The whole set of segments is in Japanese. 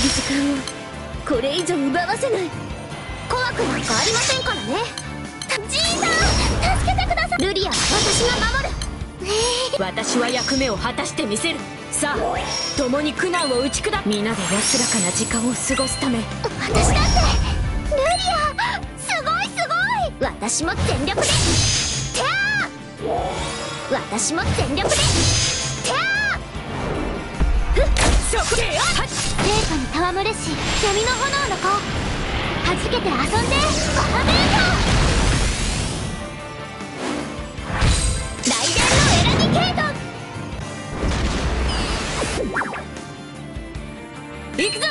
る時間をこれ以上奪わせない怖くなんかありませんからねじいさん助けてください。ルリアは私が守る私は役目を果たしてみせるさあ共に苦難を打ち砕く皆で安らかな時間を過ごすため私だって。ルリアすごいすごい。私も全力で。てあ私も全力で。てあそこであっ聖火に戯れし闇の炎の子。はじけて遊んで。バラメート雷電のエラディケート行くぞ。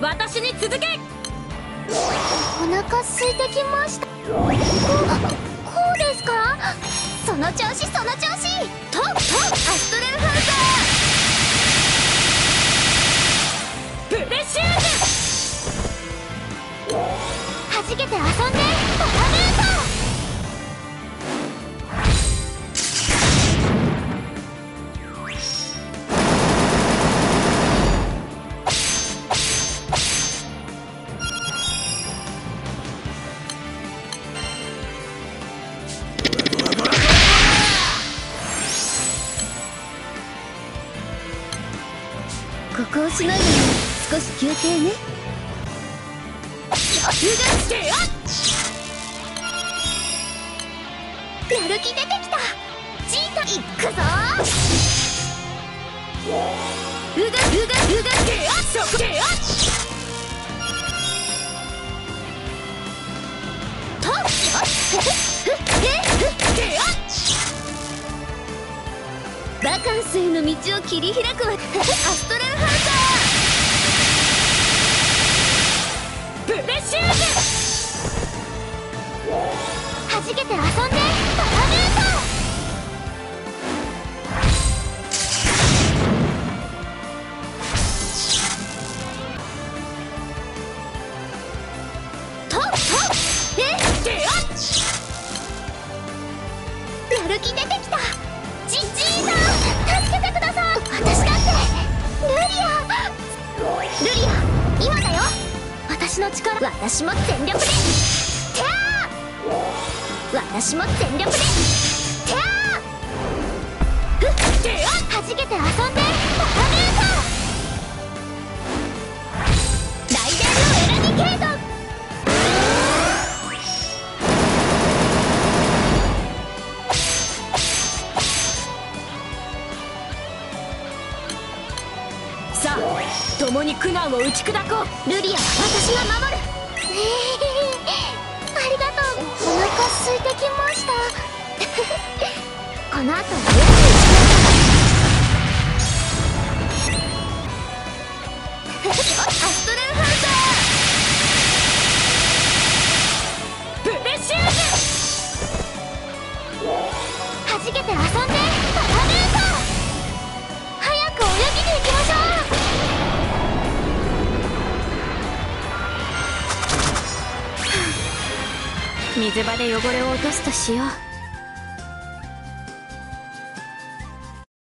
私に続け。お腹空いてきました。ここうですか？その調子その調子。ととはじけて遊んで。バラメートここをしのいで少し休憩ね。やる気出てきたジータいくぞうがうがうがであっそこであっとよっふふふふであっバカンスへの道を切り開くわ。じけて遊んで。バラメートととえであっやる気出てきたじじいさん助けてください私の力私も全力でてあ私も全力でてあふっであっはじけて遊んでバラメート雷電のエラディケートさあ共に苦難を打ち砕こう。ルリアは私が守る。あり水場で汚れを落とすとしよう。